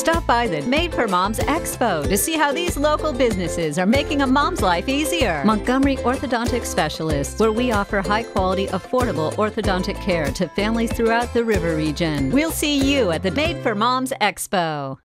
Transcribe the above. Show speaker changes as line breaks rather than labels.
Stop by the Made for Moms Expo to see how these local businesses are making a mom's life easier. Montgomery Orthodontic Specialists, where we offer high quality, affordable orthodontic care to families throughout the river region. We'll see you at the Made for Moms Expo.